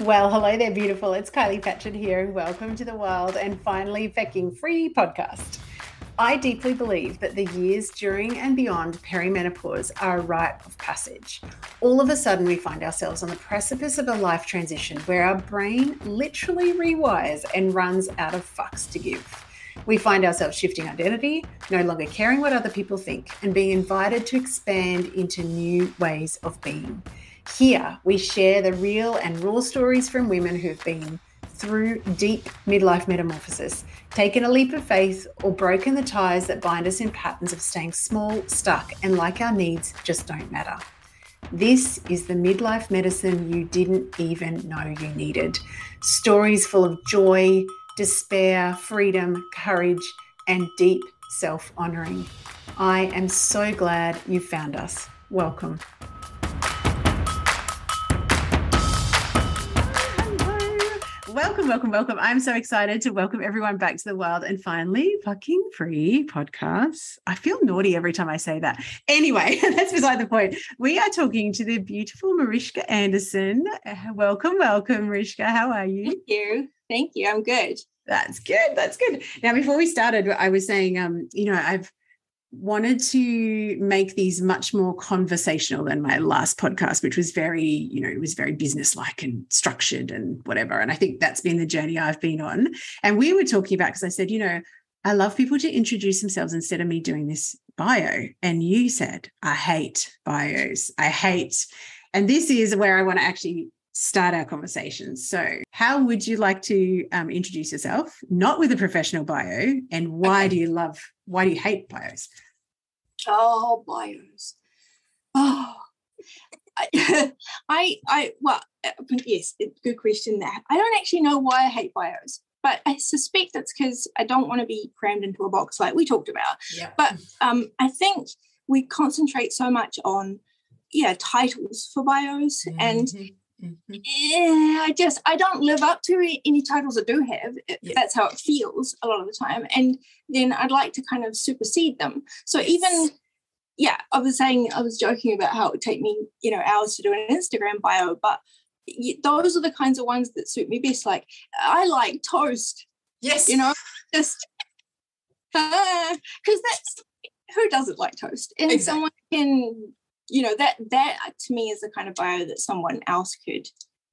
Well, hello there, beautiful. It's Kylie Patchett here, and welcome to the Wild and Finally Pecking Free podcast. I deeply believe that the years during and beyond perimenopause are a rite of passage. All of a sudden, we find ourselves on the precipice of a life transition where our brain literally rewires and runs out of fucks to give. We find ourselves shifting identity, no longer caring what other people think, and being invited to expand into new ways of being. Here, we share the real and raw stories from women who've been through deep midlife metamorphosis, taken a leap of faith, or broken the ties that bind us in patterns of staying small, stuck, and like our needs just don't matter. This is the midlife medicine you didn't even know you needed. Stories full of joy, despair, freedom, courage, and deep self honoring. I am so glad you found us. Welcome. Welcome, welcome, welcome. I'm so excited to welcome everyone back to the wild and finally fucking free podcast. I feel naughty every time I say that. Anyway, that's beside the point. We are talking to the beautiful Mariska Anderson. Welcome, welcome, Mariska. How are you? Thank you. Thank you. I'm good. That's good. That's good. Now, before we started, I was saying, um, you know, I've wanted to make these much more conversational than my last podcast which was very you know it was very businesslike and structured and whatever and i think that's been the journey i've been on and we were talking about because i said you know i love people to introduce themselves instead of me doing this bio and you said i hate bios i hate and this is where i want to actually start our conversation. So, how would you like to um, introduce yourself? Not with a professional bio, and why okay. do you love? Why do you hate bios? Oh, bios. Oh, I, I, well, uh, yes, good question there. I don't actually know why I hate bios, but I suspect it's because I don't want to be crammed into a box like we talked about. Yeah. But um, I think we concentrate so much on, yeah, titles for bios mm-hmm. and Mm-hmm. Yeah, I just I don't live up to any titles I do have. Yeah. That's how it feels a lot of the time, and then I'd like to kind of supersede them. So yes. even yeah, I was saying I was joking about how it would take me you know hours to do an Instagram bio, but those are the kinds of ones that suit me best. Like I like toast. Yes, you know, just because uh, that's who doesn't like toast, and exactly. someone can you know that that to me is the kind of bio that someone else could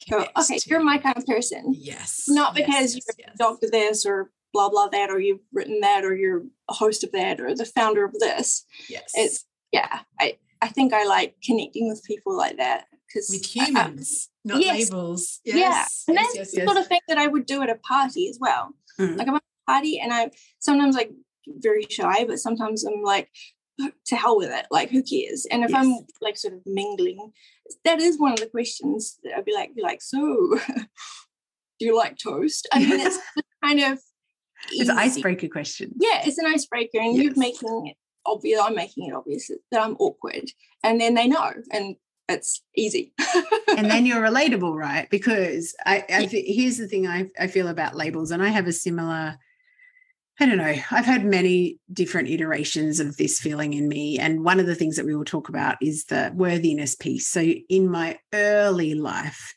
go okay you're my kind of person. Yes. Not because yes, you're yes. a doctor this or blah blah that or you've written that or you're a host of that or the founder of this. Yes. It's yeah i i think i like connecting with people like that because with humans I, not yes, labels. Yes, yeah and that's the sort of thing that i would do at a party as well. Mm. like i'm at a party and i sometimes like very shy but sometimes i'm like to hell with it. Like, who cares? And if yes. I'm like sort of mingling, that is one of the questions that I'd be like, be like, so do you like toast? I mean, it's kind of it's an icebreaker question. Yeah, it's an icebreaker, and yes. you're making it obvious. I'm making it obvious that I'm awkward, and then they know, and it's easy. and then you're relatable, right? Because I, I yeah. here's the thing I, I feel about labels, and I have a similar I don't know. I've had many different iterations of this feeling in me. And one of the things that we will talk about is the worthiness piece. So, in my early life,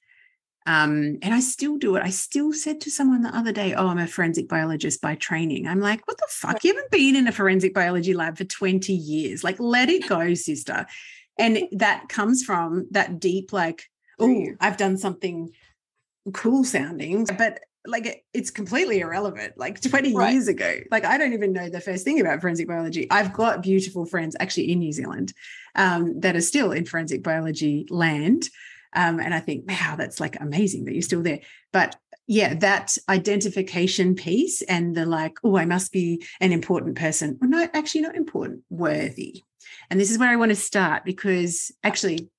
um, and I still do it. I still said to someone the other day, Oh, I'm a forensic biologist by training. I'm like, What the fuck? You haven't been in a forensic biology lab for 20 years. Like, let it go, sister. And that comes from that deep, like, Oh, I've done something cool sounding, but like it's completely irrelevant like 20 right. years ago. Like i don't even know the first thing about forensic biology. I've got beautiful friends actually in new zealand um, that are still in forensic biology land um, and i think wow that's like amazing that you're still there. But yeah that identification piece and the like oh i must be an important person. Well no actually not important worthy. And this is where i want to start because actually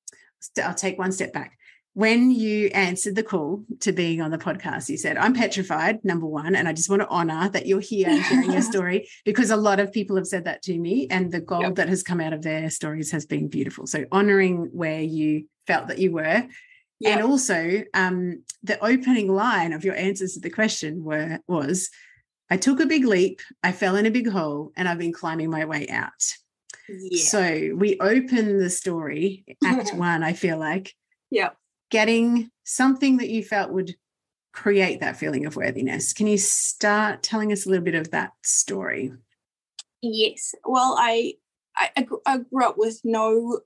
i'll take one step back when you answered the call to being on the podcast, you said, I'm petrified, number one, and I just want to honor that you're here and sharing your story because a lot of people have said that to me, and the gold yep. that has come out of their stories has been beautiful. So, honoring where you felt that you were. Yep. And also, um, the opening line of your answers to the question were was, "I took a big leap, I fell in a big hole, and I've been climbing my way out." Yeah. So we open the story, Act One. I feel like, yeah, getting something that you felt would create that feeling of worthiness. Can you start telling us a little bit of that story? Yes. Well, I I, I grew up with no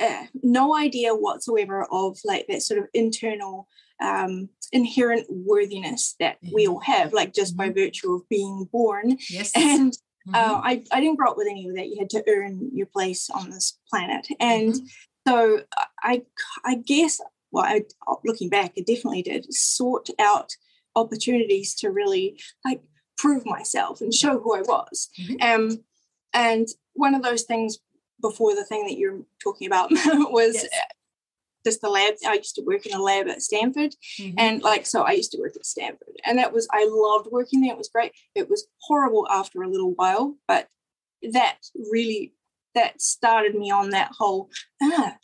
uh, no idea whatsoever of like that sort of internal um, inherent worthiness that mm-hmm. we all have, like just mm-hmm. by virtue of being born. Yes. And uh, mm-hmm. uh, I, I didn't grow up with any of that. You had to earn your place on this planet. And mm-hmm. so I, I guess, well, I, looking back, I definitely did sought out opportunities to really like prove myself and show who I was. Mm-hmm. Um, and one of those things before the thing that you're talking about was yes. just the lab. I used to work in a lab at Stanford, mm-hmm. and like so, I used to work at Stanford, and that was I loved working there. It was great. It was horrible after a little while, but that really that started me on that whole ah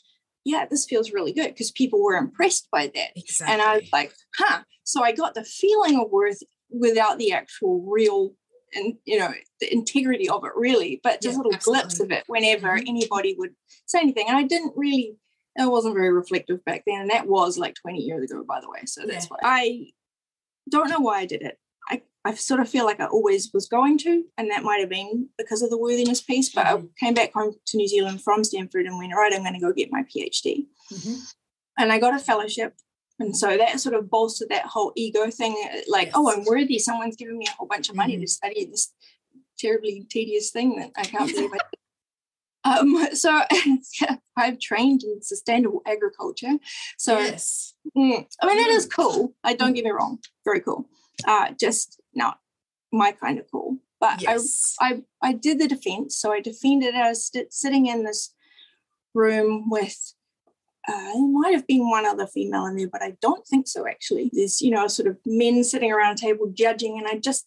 yeah this feels really good because people were impressed by that exactly. and i was like huh so i got the feeling of worth without the actual real and you know the integrity of it really but just yeah, little absolutely. glimpse of it whenever mm-hmm. anybody would say anything and i didn't really i wasn't very reflective back then and that was like 20 years ago by the way so that's yeah. why i don't know why i did it I, sort of feel like I always was going to, and that might have been because of the worthiness piece. But mm-hmm. I came back home to New Zealand from Stanford and went, right, I'm going to go get my PhD. Mm-hmm. And I got a fellowship and so that sort of bolstered that whole ego thing, uh, like, yes. oh, I'm worthy. Someone's giving me a whole bunch of money mm-hmm. to study this terribly tedious thing that I can't believe I um, so yeah, I've trained in sustainable agriculture. So yes. Mm, I mean, it is cool. I don't get me wrong, very cool. Uh, just not my kind of cool. But yes. I, I, I did the defense. So I defended. I was st- sitting in this room with uh, there might have been one other female in there, but I don't think so actually. There's, you know, sort of men sitting around a table judging, and I just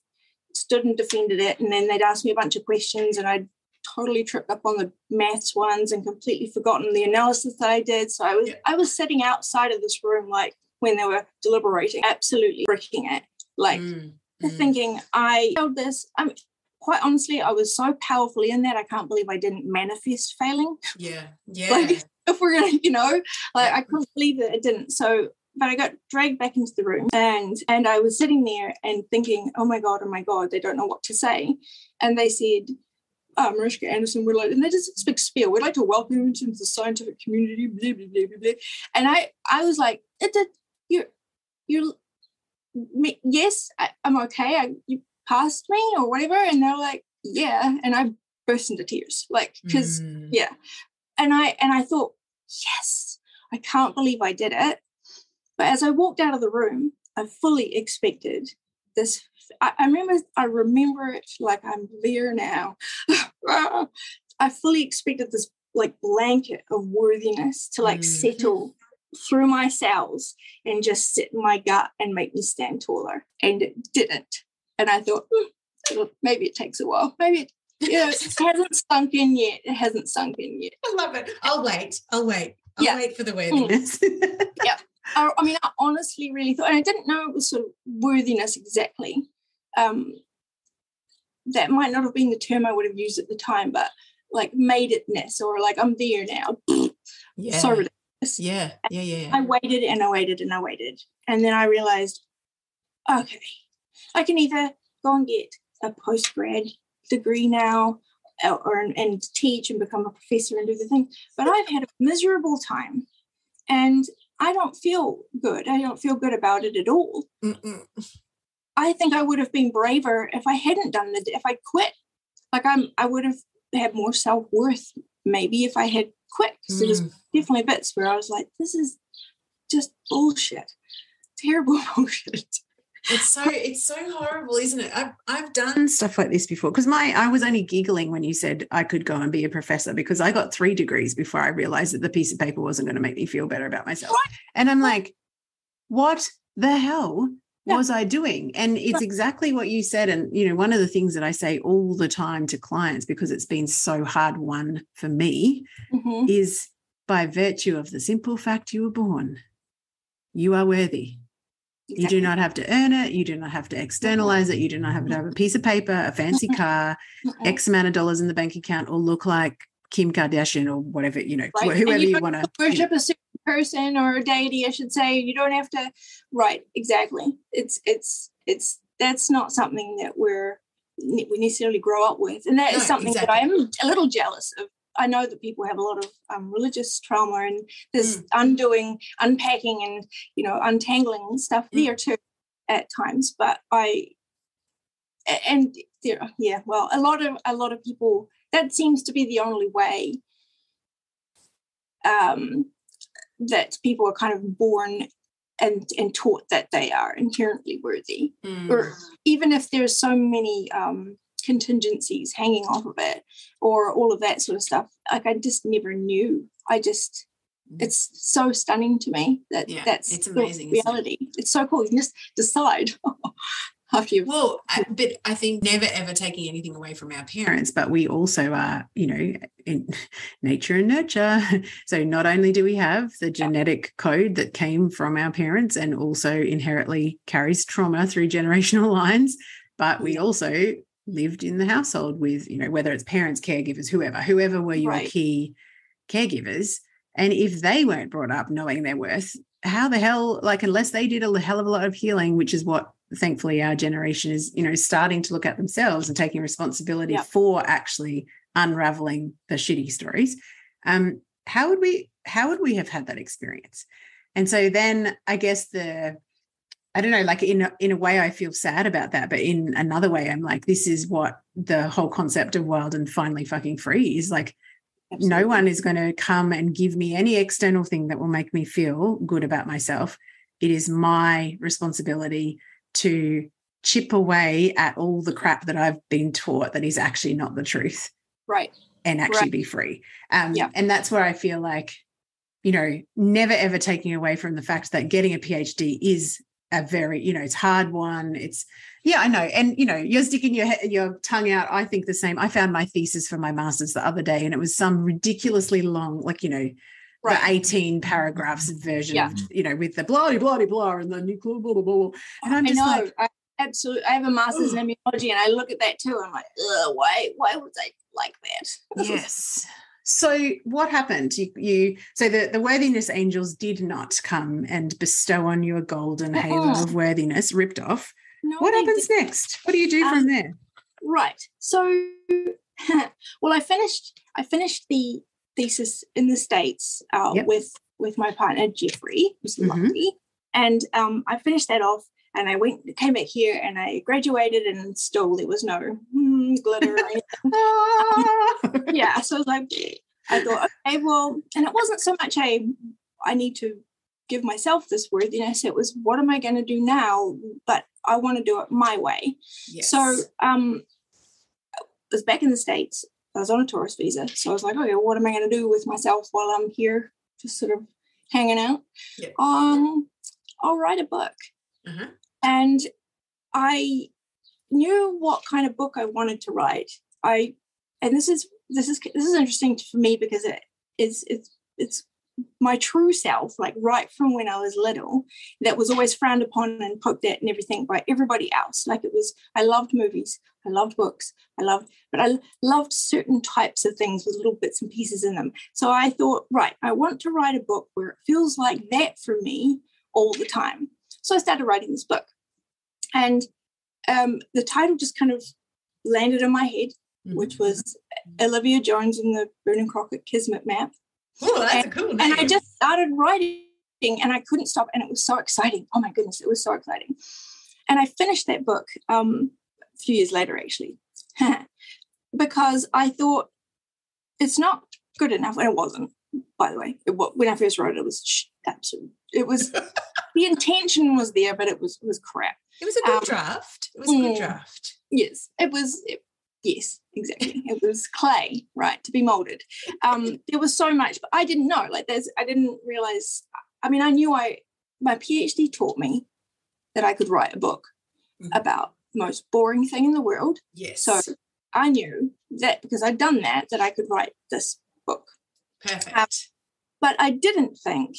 stood and defended it. And then they'd ask me a bunch of questions, and I'd totally tripped up on the maths ones and completely forgotten the analysis that I did. So I was yeah. I was sitting outside of this room like when they were deliberating, absolutely freaking it. Like mm, mm. thinking, I held this. I'm quite honestly, I was so powerfully in that I can't believe I didn't manifest failing. Yeah. Yeah. Like, if we're gonna, you know, like I couldn't believe that it didn't. So but I got dragged back into the room and and I was sitting there and thinking, oh my God, oh my God, they don't know what to say. And they said, oh, Mariska Anderson, we're like, and they just this big spiel. We'd like to welcome you into the scientific community, blah, blah, blah, blah, blah. And I I was like, it did you're you're yes, I, am okay. I, you passed me or whatever. And they're like, yeah. And I burst into tears. Like, because mm. yeah. And I and I thought, yes, I can't believe I did it. But as I walked out of the room, I fully expected this. I, I remember, I remember it like I'm there now. I fully expected this like blanket of worthiness to like mm. settle through my cells and just sit in my gut and make me stand taller. And it didn't. And I thought, mm, maybe it takes a while. Maybe it yeah, it hasn't sunk in yet. It hasn't sunk in yet. I love it. I'll wait. I'll wait. I'll yeah. wait for the worthiness. Mm. yeah. I, I, mean, I honestly really thought, and I didn't know it was sort of worthiness exactly. Um, that might not have been the term I would have used at the time, but like made itness or like I'm there now. Yeah. So ridiculous. Yeah. Yeah. Yeah. yeah. I waited and I waited and I waited. And then I realized, okay, I can either go and get a post grad degree now uh, or and teach and become a professor and do the thing but i've had a miserable time and i don't feel good i don't feel good about it at all Mm-mm. i think i would have been braver if i hadn't done it if i quit like i'm i would have had more self-worth maybe if i had quit because mm. there's definitely bits where i was like this is just bullshit. Terrible bullshit. It's so it's so horrible isn't it? I've, I've done stuff like this before because my i was only giggling when you said i could go and be a professor because i got three degrees before i realized that the piece of paper wasn't going to make me feel better about myself. And i'm like what the hell was I doing? And it's exactly what you said. And, you know, won of the things that I say all the time to clients, because it's been so hard one for me, mm-hmm. is by virtue of the simple fact you were born, you are worthy. Exactly. You do not have to earn it. You do not have to externalize it. You do not have to have a piece of paper, a fancy car, X amount of dollars in the bank account, or look like Kim Kardashian or whatever, you know, right. whoever you, you want to worship a certain person or a deity, I should say. You don't have to. Right, exactly. It's it's it's that's not something that we're we necessarily grow up with, and that no, is something exactly. that I am a little jealous of. I know that people have a lot of um, religious trauma, and there's mm. undoing, unpacking, and you know, untangling stuff mm. there too at times. But I and there, yeah, well, a lot of a lot of people that seems to be the only way um, that people are kind of born and and taught that they are inherently worthy mm. or even if there's so many um, contingencies hanging off of it or all of that sort of stuff like i just never knew i just mm. it's so stunning to me that yeah, that's it's amazing reality it? it's so cool you just decide after you? Well but i think never ever taking anything away from our parents but we also are you know in nature and nurture. So not only do we have the genetic code that came from our parents and also inherently carries trauma through generational lines but we also lived in the household with you know whether it's parents caregivers whoever whoever were your right. key caregivers. And if they weren't brought up knowing their worth how the hell like unless they did a hell of a lot of healing which is what thankfully our generation is you know starting to look at themselves and taking responsibility yep. for actually unraveling the shitty stories um how would we how would we have had that experience and so then i guess the i don't know like in a, in a way i feel sad about that but in another way i'm like this is what the whole concept of wild and finally fucking free is like Absolutely. no one is going to come and give me any external thing that will make me feel good about myself it is my responsibility to chip away at all the crap that I've been taught that is actually not the truth. Right. And actually right. be free. Um, yeah. And that's where I feel like, you know, never ever taking away from the fact that getting a PhD is a very, you know, it's hard won. It's, yeah, I know. And, you know, you're sticking your, your tongue out. I think the same. I found my thesis for my master's the other day and it was some ridiculously long, like, you know, right. the 18 paragraphs version yeah. of, you know, with the blah, blah, blah, blah, and the nuclear blah, blah, blah. And I'm just like, I, absolutely. I have a master's in immunology and I look at that too. I'm like, why, why would they like that? yes. So what happened? You, you so the, the worthiness angels did not come and bestow on you a golden uh-huh. halo of worthiness ripped off. No, what happens did. next? What do you do um, from there? Right. So well, I finished I finished the thesis in the states uh, yep. with with my partner Jeffrey, who's mm-hmm. lovely, and um, I finished that off. And I went, came back here, and I graduated, and still there was no mm, glitter. um, yeah, so I was like, I thought, okay, well, and it wasn't so much a, I need to give myself this worthiness. It was, what am I going to do now? But I want to do it my way. Yes. So um, I was back in the States I was on a tourist visa. So I was like, okay, what am I going to do with myself while I'm here, just sort of hanging out? Um, I'll write a book. Uh-huh. And I knew what kind of book I wanted to write. I, and this is this is this is interesting for me because it is it's it's my true self, like right from when I was little, that was always frowned upon and poked at and everything by everybody else. Like it was, I loved movies, I loved books, I loved, but I loved certain types of things with little bits and pieces in them. So I thought, right, I want to write a book where it feels like that for me all the time. So I started writing this book. And um, the title just kind of landed in my head, mm-hmm. which was Olivia Jones and the Vernon Crockett Kismet Map. Oh, that's and, a cool name. And I just started writing and I couldn't stop. And it was so exciting. Oh my goodness, it was so exciting. And I finished that book um, a few years later, actually, because I thought it's not good enough. And it wasn't, by the way. It, when I first wrote it, it was absolute. It was the intention was there, but it was it was crap. It was a good um, draft. It was a good mm. draft. Yes, it was. It, Yes, exactly. it was clay, right, to be molded. Um, there was so much, but I didn't know. Like, there's, I didn't realize. I mean, I knew I, my PhD taught me that I could write a book mm-hmm. about the most boring thing in the world. Yes. So I knew that because I'd done that, that I could write this book. Perfect. Um, but I didn't think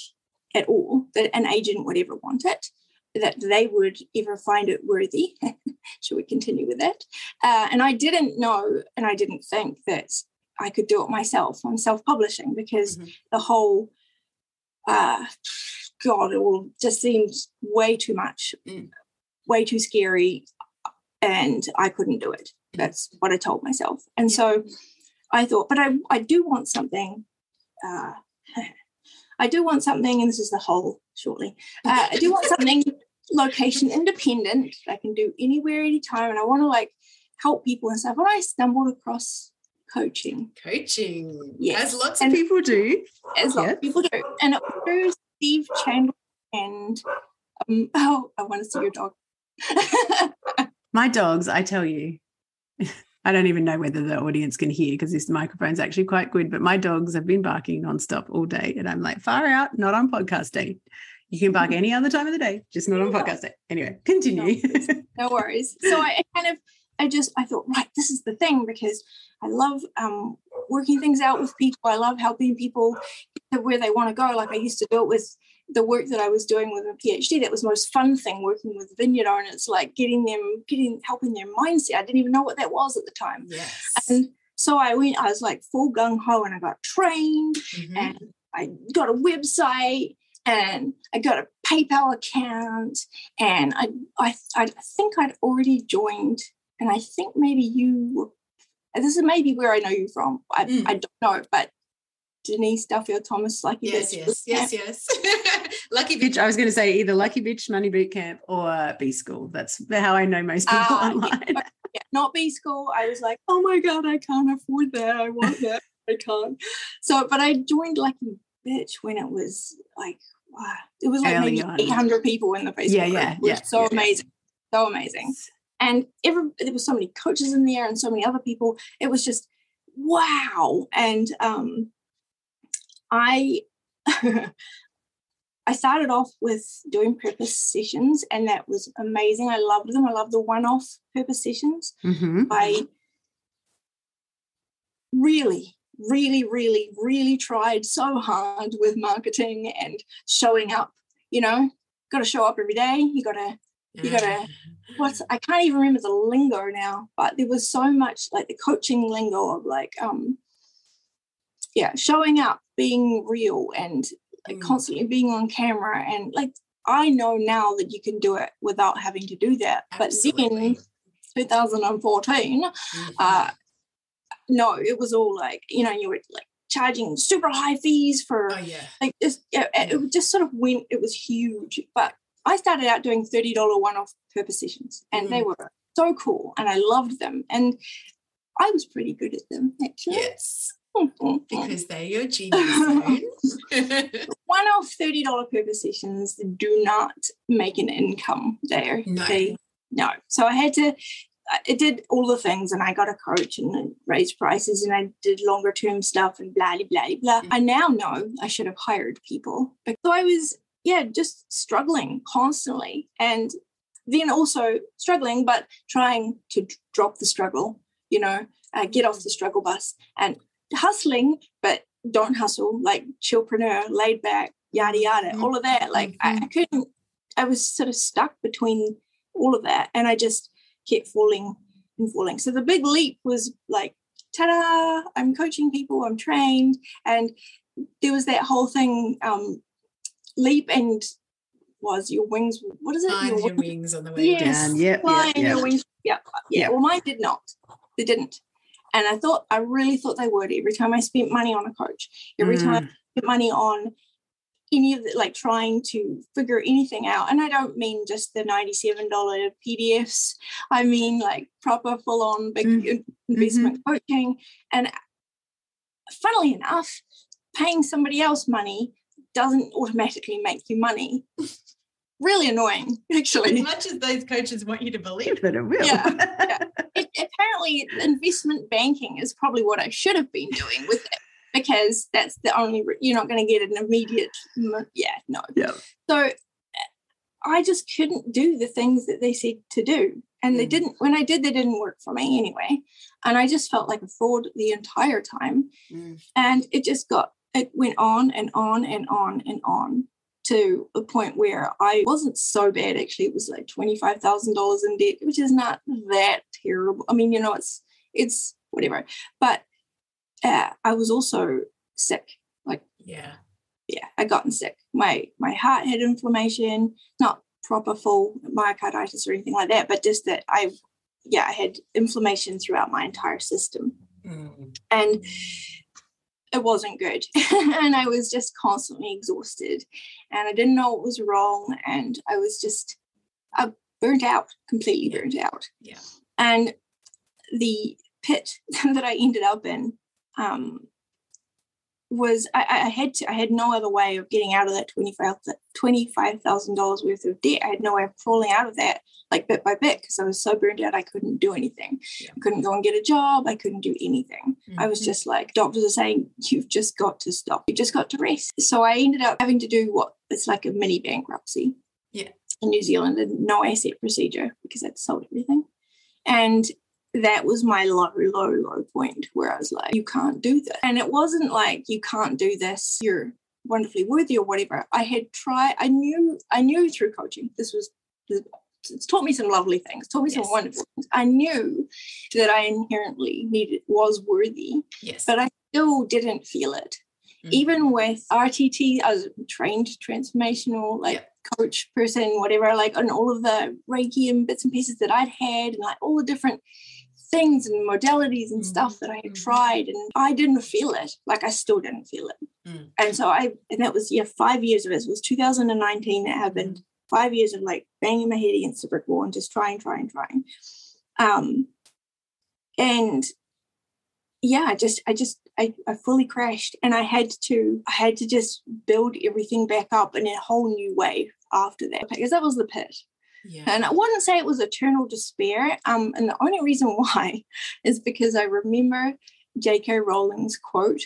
at all that an agent would ever want it that they would ever find it worthy. Should we continue with that? Uh, and I didn't know and I didn't think that I could do it myself on self publishing because mm-hmm. the whole uh, God, it all just seemed way too much, Mm. way too scary, and I couldn't do it. That's what I told myself. And Yeah. so I thought, but I, I do want something. Uh, I do want something, and this is the whole shortly. Uh, I do want something location independent. I can do anywhere, anytime, and I want to like help people and stuff. And I stumbled across coaching, Coaching. Yes. As lots And- of people do. as lots Yeah. of people do, and it was through Steve Chandler and um, oh, I want to see your dog. My dogs, I tell you, I don't even know whether the audience can hear because this microphone's actually quite good, but my dogs have been barking nonstop all day. And I'm like, far out, not on podcast day. You can bark any other time of the day, just not on podcast day. Anyway, continue. no worries. So I, I kind of, I just, I thought, right, this is the thing because I love um, working things out with people. I love helping people get to where they want to go. Like I used to do it with the work that I was doing with my PhD. That was the most fun thing working with vineyard owners, like getting them, getting, helping their mindset. I didn't even know what that was at the time. Yes. And so I went, I was like full gung ho and I got trained Mhm. and I got a website and I got a PayPal account and I I, I think I'd already joined and I think maybe you were this is maybe where I know you from. I, Mm. I don't know, but Denise Duffield Thomas, like you Yes, yes, yes, yes. Lucky bitch, I was going to say either Lucky Bitch, Money Boot Camp, or B School. That's how I know most people yeah. online. yeah, not B school. I was like, oh my god, I can't afford that. I want that. I can't. So, but I joined Lucky Bitch when it was like, wow, it was like Early maybe on. 800 people in the Facebook Yeah, group. yeah, yeah, so yeah. amazing, so amazing. And every there was so many coaches in there and so many other people. It was just wow. And um, I. I started off with doing purpose sessions, and that was amazing. I loved them. I love the one-off purpose sessions. Mhm. I really, really, really, really tried so hard with marketing and showing up. You know, got to show up every day. You got to, you gotta- what's, I can't even remember the lingo now, but there was so much like the coaching lingo of like, um, yeah, showing up, being real and like Mm. constantly being on camera. And like, I know now that you can do it without having to do that. But then 2014, Mhm. uh no it was all like you know you were like charging super high fees for oh yeah. like just it, it just sort of went it was huge but i started out doing $30 one-off purpose sessions and they were so cool and i loved them and i was pretty good at them actually Yes. Because they're your genius zone. off $30 purpose sessions do not make an income there No. they no so i had to I did all the things and I got a coach and I raised prices and I did longer term stuff and blah, blah, blah, blah. Mm. I now know I should have hired people. So I was, yeah, just struggling constantly. And then also struggling, but trying to drop the struggle, you know, uh, get off the struggle bus and hustling, but don't hustle, like chillpreneur, laid back, yada, yada, Mhm. all of that. Like I, I couldn't, I was sort of stuck between all of that. And I just, kept falling and falling. So the big leap was like, ta-da, I'm coaching people, I'm trained. And there was that whole thing, um, leap and was your wings, what is it? Find Your your wings- wings on the way Yes. down. Down. Yep. Yep. your wings. Yeah, yeah. Yeah. Well, mine did not. They didn't. And I thought, I really thought they would. Every time I spent money on a coach, every time I Mm. spent money on any of the, like trying to figure anything out. And I don't mean just the $97 PDFs. I mean like proper full on big Mm. in- investment coaching. And funnily enough, paying somebody else money doesn't automatically make you money. really annoying, actually. As much as those coaches want you to believe. that it will. Yeah, it, apparently investment banking is probably what I should have been doing with it because that's the only re- you're not going to get an immediate m- yeah no Yeah. so uh, I just couldn't do the things that they said to do and they Mm. didn't when I did they didn't work for me anyway and I just felt like a fraud the entire time Mm. and it just got it went on and on and on and on to a point where I wasn't so bad actually it was like $25,000 in debt which is not that terrible I mean you know it's it's whatever but uh, I was also sick Like, Yeah. yeah, I gotten sick. My my heart had inflammation, not proper full myocarditis or anything like that, but just that I, yeah, I had inflammation throughout my entire system, Mm. and it wasn't good. and I was just constantly exhausted, and I didn't know what was wrong, and I was just I burnt out, completely burnt out. Yeah. And the pit that I ended up in um, was I, I had to I had no other way of getting out of that twenty five twenty five thousand dollars worth of debt. I had no way of crawling out of that like bit by bit because I was so burned out I couldn't do anything. Yeah. I couldn't go and get a job. I couldn't do anything. I was Mhm. just like doctors are saying you've just got to stop. You've just got to rest. So I ended up having to do what it's like a mini bankruptcy. Yeah. In New Zealand, a no asset procedure because I'd sold everything, and that was my low, low, low point where I was like, you can't do this. And it wasn't like you can't do this, you're wonderfully worthy or whatever. I had tried, I knew, I knew through coaching, this was it's taught me some lovely things, taught me Yes. some wonderful things. I knew that I inherently needed was worthy, Yes. but I still didn't feel it. Mm. Even with RTT, I was a trained transformational like coach person, whatever, like on all of the Reiki and bits and pieces that I'd had, and like all the different things and modalities and stuff that I had mhm. tried, and I didn't feel it. Like I still didn't feel it. Mm. And so I, and that was yeah, five years of it. It was 2019 that happened. Five years of like banging my head against the brick wall and just trying, trying, trying. Um, and yeah, I just, I just, I, I fully crashed, and I had to, I had to just build everything back up in a whole new way after that because that was the pit. Yeah. And I wouldn't say it was eternal despair. Um, and the only reason why is because I remember J.K. Rowling's quote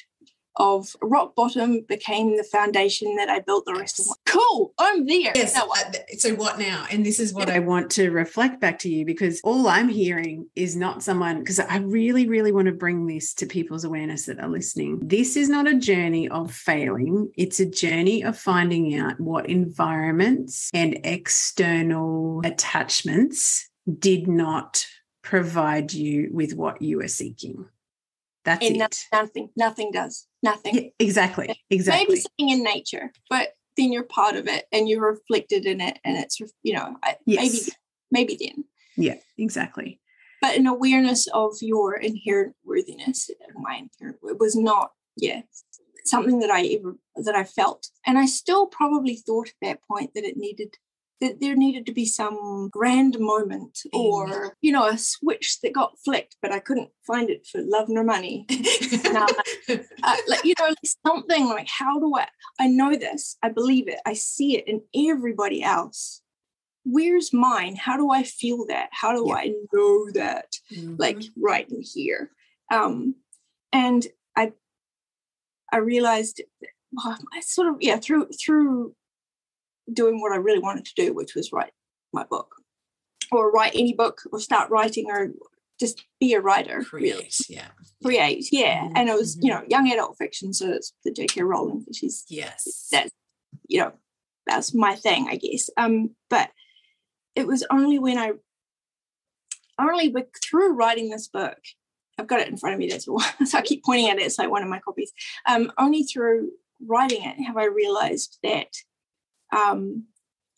of rock bottom became the foundation that I built the rest of my cool. I'm there. Yes. Uh, so what now? And this is what I I want to reflect back to you because all I'm hearing is not someone, because I really, really want to bring this to people's awareness that are listening. This is not a journey of failing, it's a journey of finding out what environments and external attachments did not provide you with what you were seeking. That's And it. nothing, nothing does. Nothing. Yeah, exactly. Exactly. Maybe something in nature, but then you're part of it and you're reflected in it, and it's you know I, maybe maybe then. Yeah, exactly. but an awareness of your inherent worthiness my inherent it was not yeah something that i ever that i felt and i still probably thought at that point that it needed that there needed to be some grand moment or you know a switch that got flicked but i couldn't find it for love nor money. No. uh, like you know something like how do i i know this i believe it i see it in everybody else. Where's mine? How do i feel that? How do Yeah. i know that? Like Mhm. right in here. Um and i i realized well, i sort of yeah through through doing what i really wanted to do which was write my book or write any book or start writing or just be a writer really create. Yeah. create yeah Mhm, and it was you mhm. know young adult fiction so it's the jk rowling she's Yes. that you know that's my thing i guess um but it was only when i only with, through writing this book i've got it in front of me that's why so i keep pointing at it it's like one of my copies um only through writing it have i realized that um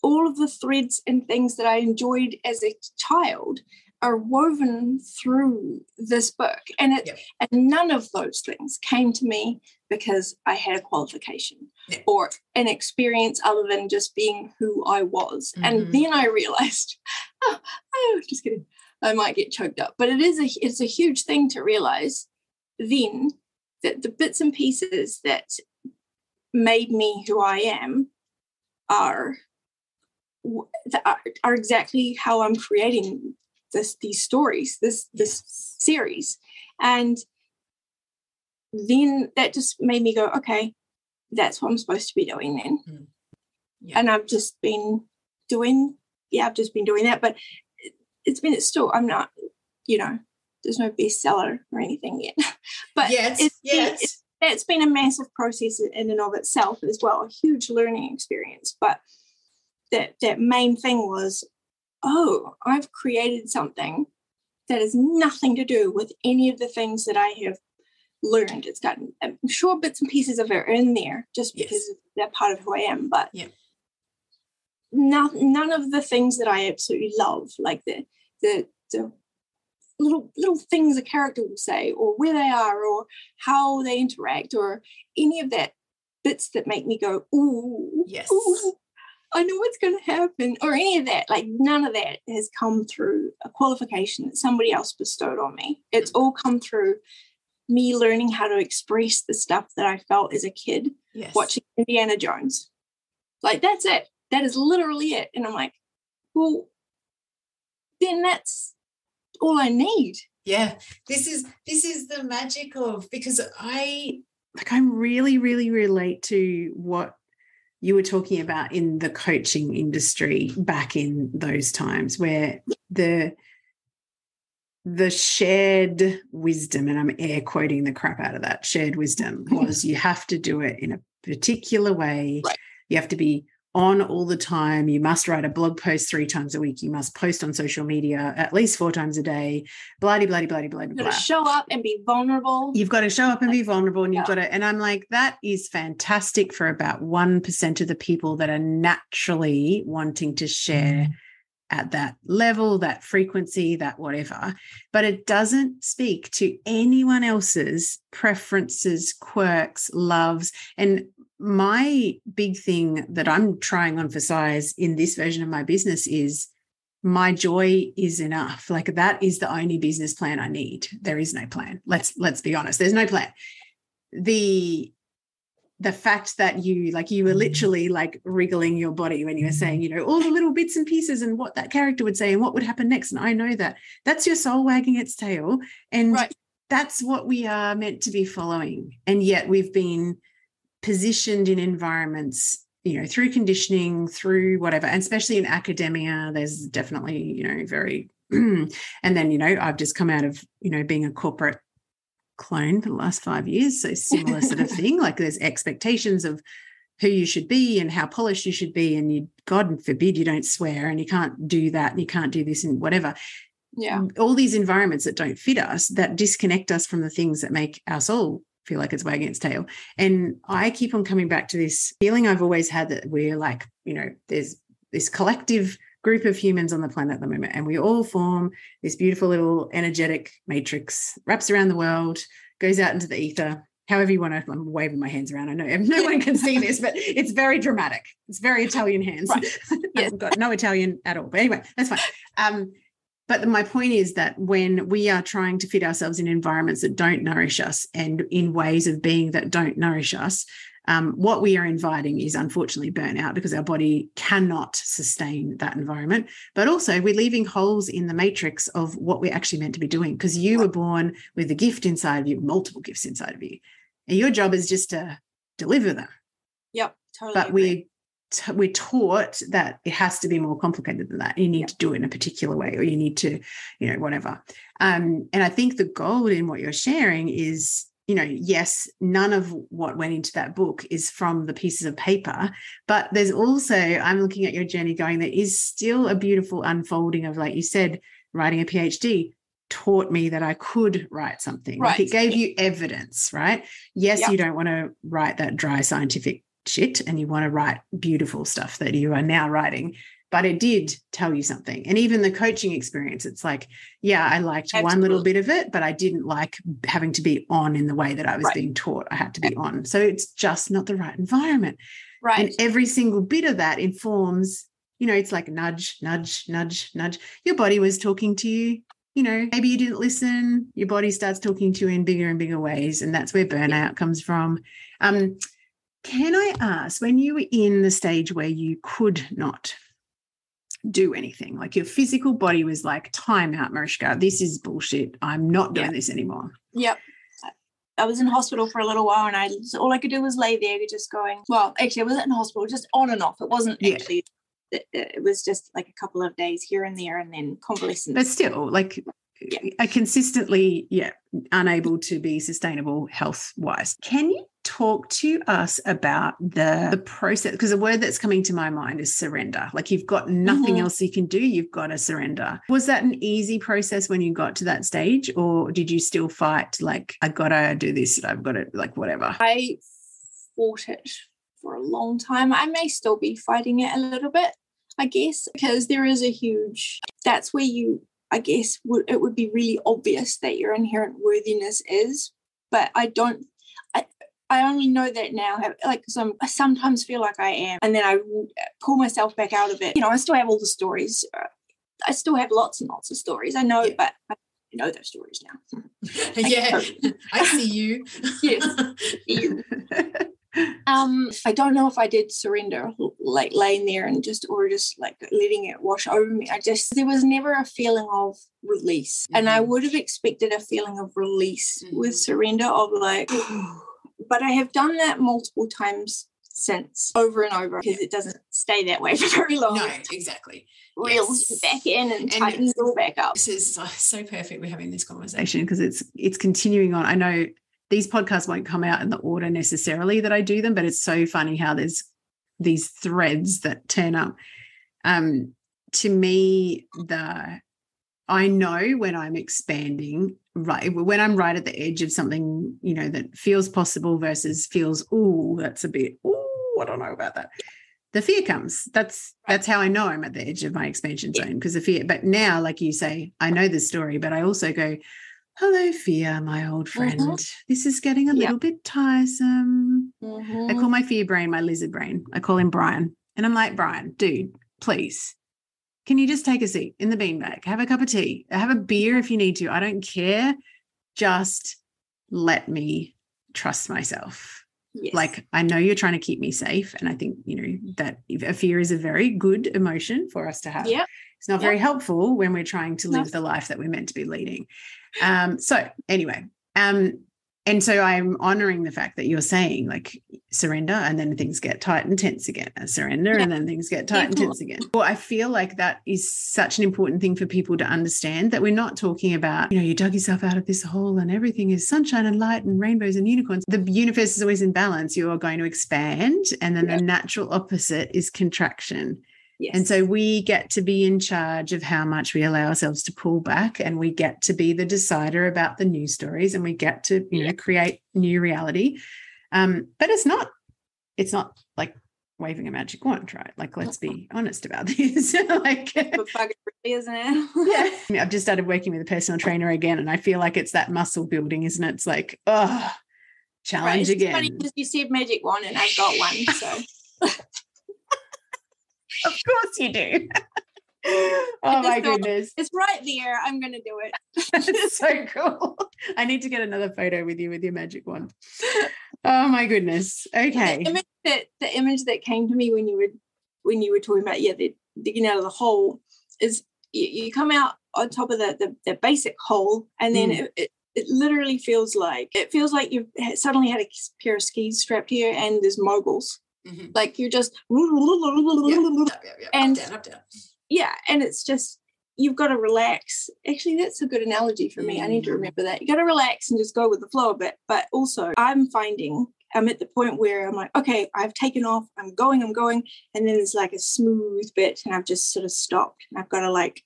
all of the threads and things that i enjoyed as a child are woven through this book and it Yep. and none of those things came to me because I had a qualification or an experience other than just being who I was. Mhm. And then I realized, oh, oh, just kidding, I might get choked up. But it is a it's a huge thing to realize then that the bits and pieces that made me who I am are are, are exactly how I'm creating this these stories, this this series. And then that just made me go, okay, that's what I'm supposed to be doing then. Hmm. Yeah. And I've just been doing, yeah, I've just been doing that. But it- it's been, it's still, I'm not, you know, there's no bestseller or anything yet. but yes. it's been- yes. it's- that's been a massive process in and of itself as well, a huge learning experience. But that that main thing was, oh, I've created something that has nothing to do with any of the things that I have learned. It's gotten, I'm sure bits and pieces of it are in there just Yes. because they're part of who I am. But Yeah. none, none of the things that I absolutely love, like the, the, the little little things a character will say or where they are or how they interact or any of that bits that make me go ooh Yes. ooh, I know what's going to happen or any of that. Like none of that has come through a qualification that somebody else bestowed on me. It's mm-hmm. all come through me learning how to express the stuff that I felt as a kid Yes. watching Indiana Jones. Like that's it. That is literally it. And I'm like well then that's all I need Yeah. This is this is the magic of because I like I really, really relate to what you were talking about in the coaching industry back in those times where the the shared wisdom and i'm air quoting the crap out of that shared wisdom was you have to do it in a particular way Right. you have to be on all the time you must write a blog post three times a week you must post on social media at least four times a day bloody bloody bloody bloody you blah got to show up and be vulnerable You've got to show up and be vulnerable, and you've Yeah. got to. And I'm like, that is fantastic for about 1% of the people that are naturally wanting to share mm. at that level, that frequency, that whatever. But it doesn't speak to anyone else's preferences, quirks, loves. And my big thing that I'm trying on for size in this version of my business is my joy is enough. Like that is the only business plan i need. There is no plan. Let's let's be honest. There's no plan. The the fact that you like you were mm. literally like wriggling your body when you were saying you know all the little bits and pieces and what that character would say and what would happen next and i know that. That's your soul wagging its tail and Right. that's what we are meant to be following. And yet we've been positioned in environments you know through conditioning through whatever and especially in academia there's definitely you know very and then you know i've just come out of you know being a corporate clone for the last five years so similar sort of thing. Like there's expectations of who you should be and how polished you should be and you god forbid you don't swear and you can't do that and you can't do this and whatever. Yeah. All these environments that don't fit us that disconnect us from the things that make our soul feel like it's wagging its tail and i keep on coming back to this feeling i've always had that we're like you know there's this collective group of humans on the planet at the moment and we all form this beautiful little energetic matrix wraps around the world goes out into the ether however you want to i'm waving my hands around i know no one can see this but it's very dramatic it's very italian hands Right. Yes. i've got no italian at all but anyway that's fine um but my point is that when we are trying to fit ourselves in environments that don't nourish us and in ways of being that don't nourish us, um, what we are inviting is unfortunately burnout because our body cannot sustain that environment. But also, we're leaving holes in the matrix of what we're actually meant to be doing because you were born with a gift inside of you, multiple gifts inside of you. And your job is just to deliver them. yep totally But agree. T- we're taught that it has to be more complicated than that. You need Yeah. to do it in a particular way, or you need to, you know, whatever. Um, and I think the gold in what you're sharing is, you know, yes, none of what went into that book is from the pieces of paper, but there's also, I'm looking at your journey going, there is still a beautiful unfolding of, like you said, writing a PhD taught me that I could write something. Like Right. it gave you evidence, right? Yes, Yeah. you don't want to write that dry scientific shit and you want to write beautiful stuff that you are now writing but it did tell you something. And even the coaching experience it's like yeah i liked one little bit of it but i didn't like having to be on in the way that i was Right. being taught i had to be on. So it's just not the right environment. Right. and every single bit of that informs you know it's like nudge nudge nudge nudge. Your body was talking to you you know maybe you didn't listen. Your body starts talking to you in bigger and bigger ways and that's where burnout comes from. Um can i ask when you were in the stage where you could not do anything like your physical body was like time out mariska this is bullshit i'm not doing Yeah. this anymore Yep. I was in hospital for a little while and I all I could do was lay there just going, well, actually I wasn't in hospital, just on and off. It wasn't Yeah. actually it, it was just like a couple of days here and there and then convalescence. but still like Yeah. consistently yeah unable to be sustainable health wise can you talk to us about the, the process? Because the word that's coming to my mind is surrender. Like you've got nothing Mhm. else you can do, you've got to surrender. Was that an easy process when you got to that stage, or did you still fight like, I gotta do this, I've got to, like, whatever? I fought it for a long time. I may still be fighting it a little bit, I guess, because there is a huge, that's where you, I guess, would it would be really obvious that your inherent worthiness is. But I don't, I, only know that now, like, some, I sometimes feel like I am. And then I pull myself back out of it. You know, I still have all the stories. uh, I still have lots and lots of stories. I know, Yeah. but I know those stories now. yeah, I see you. Yes. You. Um, I don't know if I did surrender, like laying there and just, or just like letting it wash over me. I just, there was never a feeling of release. And I Mhm. would have expected a feeling of release with Mhm. surrender, of like, but I have done that multiple times since over and over because it doesn't stay that way for very long. no, exactly. reels Yes. back in and And tightens it all back up. This is uh, so perfect. We're having this conversation. conversation because it's it's continuing on. I know these podcasts won't come out in the order necessarily that I do them, but it's so funny how there's these threads that turn up. Um, to me, the I know when I'm expanding, right when I'm right at the edge of something, you know, that feels possible versus feels, oh, that's a bit, oh, I don't know about that. The fear comes. That's that's how I know I'm at the edge of my expansion Yeah. zone because the fear. But now, like you say, I know the story, but I also go, Hello, fear, my old friend. This is getting a Yeah. little bit tiresome. I Mhm. call my fear brain my lizard brain. I call him Brian. And I'm like, Brian, dude, please, can you just take a seat in the beanbag? Have a cup of tea, have a beer if you need to. I don't care. Just let me trust myself. Yes. Like, I know you're trying to keep me safe. And I think, you know, that a fear is a very good emotion for us to have. Yep. It's not Yep. very helpful when we're trying to No. live the life that we're meant to be leading. Um, so anyway, um, and so I'm honoring the fact that you're saying like surrender and then things get tight and tense again, uh, surrender Yeah. and then things get tight and tense again. Well, I feel like that is such an important thing for people to understand that we're not talking about, you know, you dug yourself out of this hole and everything is sunshine and light and rainbows and unicorns. The universe is always in balance. You are going to expand. And then Yeah. the natural opposite is contraction. Yes. And so we get to be in charge of how much we allow ourselves to pull back and we get to be the decider about the news stories and we get to, you know, create new reality. Um, but it's not, it's not like waving a magic wand, right? Like, let's be honest about this. like, but bug it really, isn't it? yeah. I've just started working with a personal trainer again, and I feel like it's that muscle building, isn't it? It's like, oh, Right. challenge It's just funny again. because you said magic wand and I've got one. So Of course you do. oh my thought- goodness. it's right there. I'm gonna do it. That's so cool. I need to get another photo with you with your magic wand. Oh my goodness. Okay. The image that the image that came to me when you were when you were talking about yeah, the digging out of the hole is you, you come out on top of the, the the basic hole and then Mm. it, it it literally feels like it feels like you've suddenly had a pair of skis strapped here and there's moguls Mhm. like you're just Yeah, up, yeah, yeah, And- up, down, up, down. yeah and it's just you've got to relax actually that's a good analogy for me i need to Mm. remember that you got to relax and just go with the flow a bit but also i'm finding i'm at the point where i'm like okay i've taken off i'm going i'm going and then there's like a smooth bit and i've just sort of stopped and i've got to like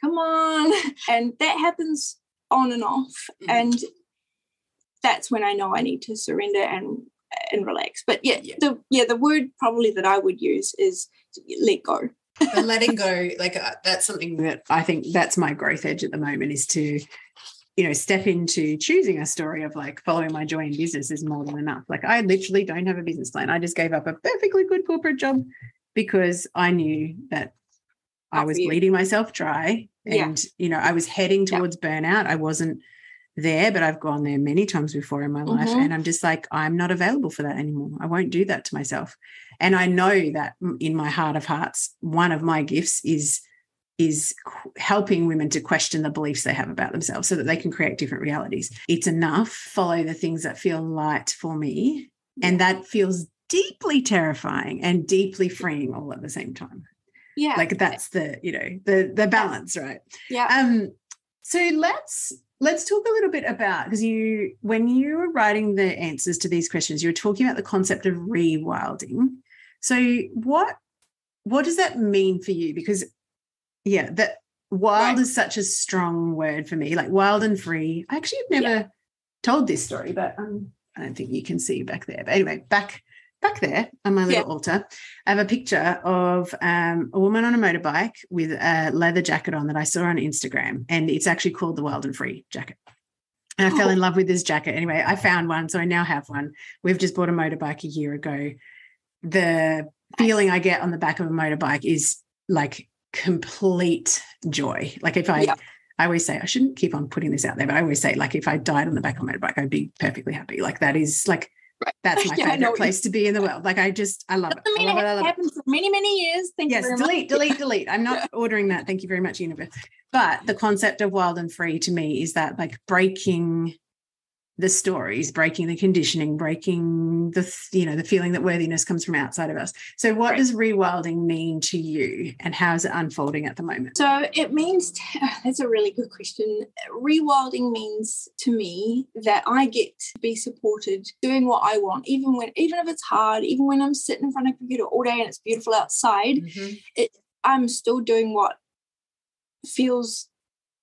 come on and that happens on and off Mhm. and that's when i know i need to surrender and and relax but yeah, Yeah. the yeah the word probably that i would use is let go But letting go, like uh, that's something that I think that's my growth edge at the moment is to, you know, step into choosing a story of like following my joy in business is more than enough. Like I literally don't have a business plan. I just gave up a perfectly good corporate job because I knew that I was bleeding myself dry Yeah. and, you know, I was heading Yeah. towards burnout. I wasn't there, but I've gone there many times before in my life. Mhm. And I'm just like, I'm not available for that anymore. I won't do that to myself. And I know that in my heart of hearts, one of my gifts is is helping women to question the beliefs they have about themselves so that they can create different realities. It's enough follow the things that feel light for me and that feels deeply terrifying and deeply freeing all at the same time. yeah Like that's the, you know, the the balance, right? yeah Um, so let's let's talk a little bit about because you when you were writing the answers to these questions, you were talking about the concept of rewilding. So what what does that mean for you? Because yeah, that wild right. is such a strong word for me, like wild and free. I actually have never yeah. told this story, but um, I don't think you can see back there. But anyway, back back there on my little yeah. altar, I have a picture of um, a woman on a motorbike with a leather jacket on that I saw on Instagram, and it's actually called the Wild and Free jacket. And I oh. fell in love with this jacket. Anyway, I found one, so I now have one. We've just bought a motorbike a year ago. The feeling I get on the back of a motorbike is like complete joy. Like if I, yeah. I always say I shouldn't keep on putting this out there, but I always say like if I died on the back of a motorbike, I'd be perfectly happy. Like that is like Right. That's my yeah, favorite place to be in the world. Like I just, I love it. I love it. I love happened it. for many, many years. Thank yes, you. delete, delete, delete. I'm not ordering that. Thank you very much, universe. But the concept of wild and free to me is that like breaking the stories breaking the conditioning breaking the you know the feeling that worthiness comes from outside of us. So what right. does rewilding mean to you and how is it unfolding at the moment? So it means that's a really good question. Rewilding means to me that i get to be supported doing what i want even when even if it's hard even when i'm sitting in front of a computer all day and it's beautiful outside mm-hmm. it, i'm still doing what feels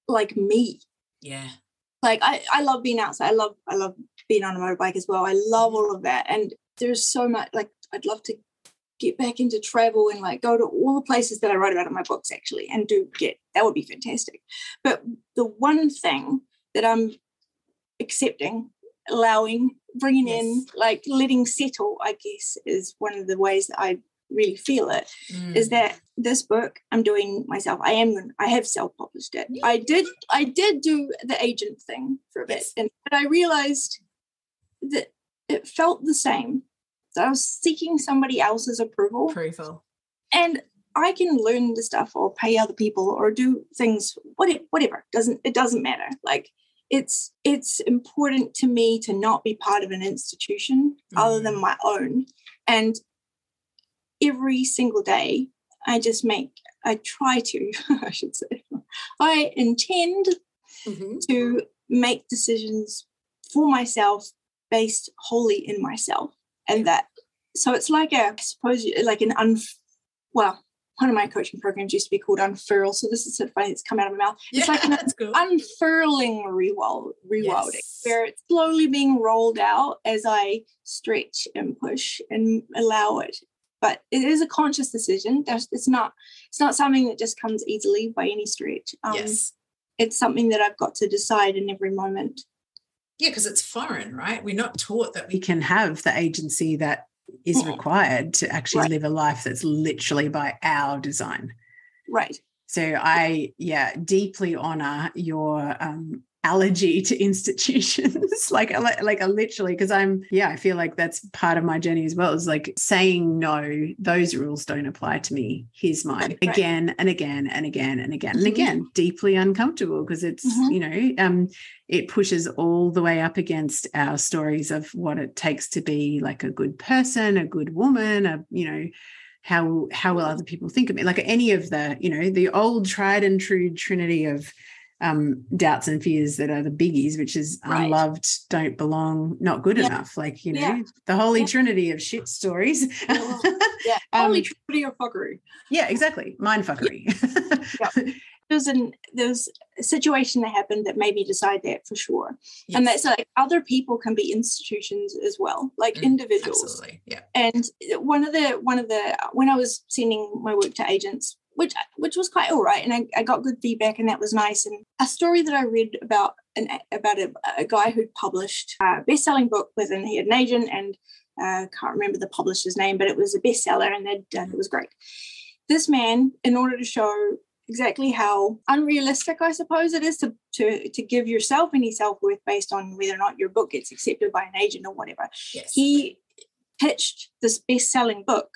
like me. Yeah like I, I love being outside. I love I love being on a motorbike as well. I love all of that. And there's so much like I'd love to get back into travel and like go to all the places that I write about in my books actually and do get that would be fantastic. But the one thing that I'm accepting, allowing, bringing yes. in, like letting settle, I guess, is one of the ways that I really feel it mm. is that this book I'm doing myself. I am I have self-published it. I did I did do the agent thing for a bit yes. and but I realized that it felt the same. So I was seeking somebody else's approval. Approval. And I can learn the stuff or pay other people or do things whatever whatever. Doesn't it doesn't matter. Like it's it's important to me to not be part of an institution mm. other than mm. my own. And every single day I just make, I try to, I should say, I intend mm-hmm. to make decisions for myself based wholly in myself. And that, so it's like a, I suppose, like an un, well, one of my coaching programs used to be called unfurl. So this is so funny, it's come out of my mouth. Yeah, it's like an cool. unfurling rewilding, rewilding yes. where it's slowly being rolled out as I stretch and push and allow it but it is a conscious decision. It's not it's not something that just comes easily by any stretch. Um, yes. it's something that i've got to decide in every moment. Yeah because it's foreign right? We're not taught that we can have the agency that is required to actually right. live a life that's literally by our design. Right. So i yeah deeply honor your um, allergy to institutions like like a literally because i'm yeah i feel like that's part of my journey as well is like saying no those rules don't apply to me here's mine right. again and again and again and again mm-hmm. and again deeply uncomfortable because it's mm-hmm. you know um it pushes all the way up against our stories of what it takes to be like a good person a good woman a you know how how will other people think of me like any of the you know the old tried and true trinity of um, doubts and fears that are the biggies, which is right. unloved, don't belong, not good yeah. enough. Like, you know, yeah. the holy yeah. trinity of shit stories. yeah. um, holy trinity of fuckery. Yeah, exactly. Mind fuckery. There's an there's a situation that happened that made me decide that for sure. Yes. And that's like other people can be institutions as well, like mm, individuals. Absolutely. Yeah. And one of the one of the when I was sending my work to agents which which was quite all right, and I, I got good feedback, and that was nice. And a story that I read about an about a, a guy who'd published a best-selling book with, and he had an agent, and uh, can't remember the publisher's name, but it was a bestseller, and it was great. This man, in order to show exactly how unrealistic I suppose it is to to to give yourself any self worth based on whether or not your book gets accepted by an agent or whatever. Yes. He pitched this best selling book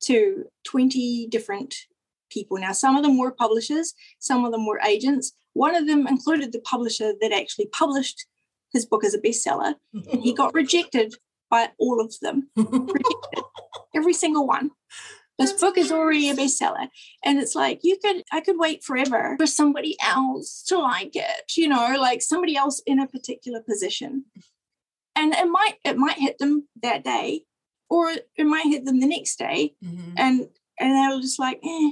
to 20 different people. Now, some of them were publishers, some of them were agents. One of them included the publisher that actually published his book as a bestseller, and he got rejected by all of them. rejected, every single one. This book is already a bestseller. And it's like you could I could wait forever for somebody else to like it, you know, like somebody else in a particular position. And it might it might hit them that day, or it might hit them the next day, Mhm. and and they're just like, eh,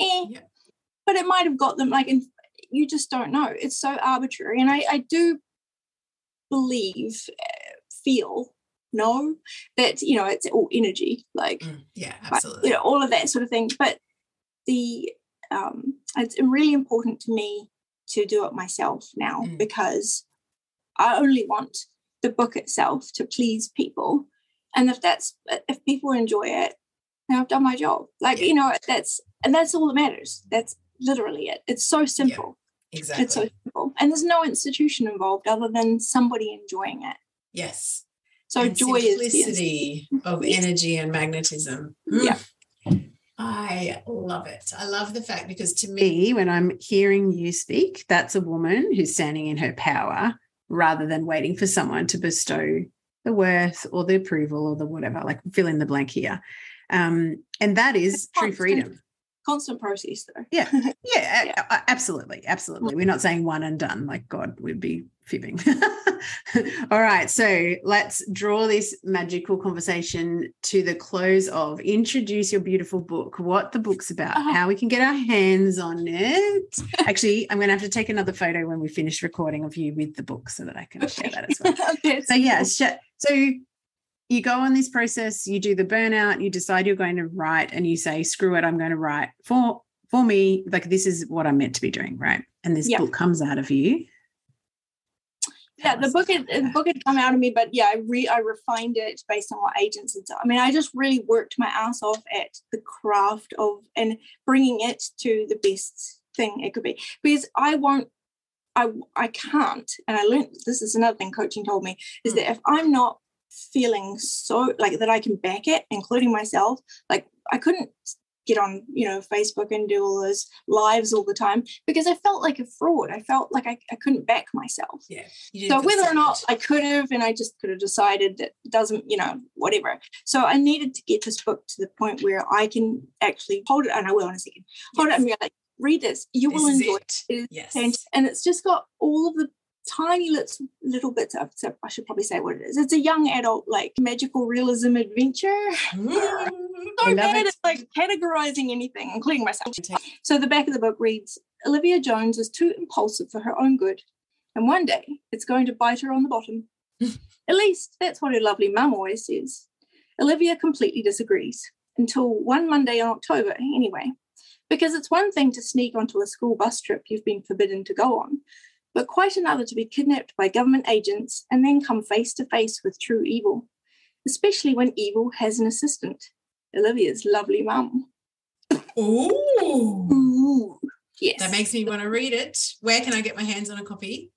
eh. Yeah. But it might have got them like, and you just don't know. It's so arbitrary, and I I do believe, uh, feel, know that you know it's all energy, like Mm, Yeah, but, absolutely. you know all of that sort of thing. But the um, it's really important to me to do it myself now Mm. because I only want the book itself to please people, and if that's if people enjoy it, then I've done my job. Like Yeah. you know that's and that's all that matters. That's literally it. It's so simple. exactly. It's so simple, and there's no institution involved other than somebody enjoying it. yes. So and joy is the simplicity of energy and magnetism. Yeah. Mm. I love it. I love the fact because to me, Me, when I'm hearing you speak, that's a woman who's standing in her power rather than waiting for someone to bestow the worth or the approval or the whatever, like fill in the blank here. Um, and that is true freedom. Constant process though. Yeah. Yeah, Yeah. absolutely. Absolutely. We're not saying one and done. Like God we'd be fibbing. All right. So let's draw this magical conversation to the close of introduce your beautiful book, what the book's about, Oh. how we can get our hands on it. Actually, I'm going to have to take another photo when we finish recording of you with the book so that I can share that as well. okay. So yeah, sh- so you go on this process, you do the burnout, you decide you're going to write, and you say, "Screw it, I'm going to write for for me. Like this is what I'm meant to be doing, right?" And this Yeah. book comes out of you. yeah the book had, the book had come out of me but yeah i re i refined it based on what agents had done i mean i just really worked my ass off at the craft of and bringing it to the best thing it could be because i won't i i can't and i learned this is another thing coaching told me is Mm. that if i'm not feeling so like that i can back it including myself like i couldn't get on you know facebook and do all those lives all the time because i felt like a fraud i felt like i, I couldn't back myself yeah. so whether or not. I could have, and I just could have decided that doesn't, you know, whatever. So I needed to get this book to the point where I can actually hold it, and I will in a second. Hold it and be like, read this. You This will enjoy it. it. Yes. fantastic. And it's just got all of the tiny little little bits of I should probably say what it is. It's a young adult like magical realism adventure. Mm. So bad it. at like categorizing anything, including myself. So the back of the book reads Olivia Jones is too impulsive for her own good, and one day it's going to bite her on the bottom. At least that's what her lovely mum always says. Olivia completely disagrees until one Monday in October, anyway, because it's one thing to sneak onto a school bus trip you've been forbidden to go on, but quite another to be kidnapped by government agents and then come face to face with true evil, especially when evil has an assistant, Olivia's lovely mum. Ooh. Ooh, yes. That makes me want to read it. Where can I get my hands on a copy?